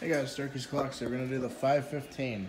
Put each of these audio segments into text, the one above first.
Hey guys, Turkey's Clocks so We're gonna do the 515.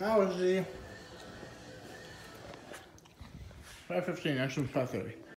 That was the 515. Next one's 530.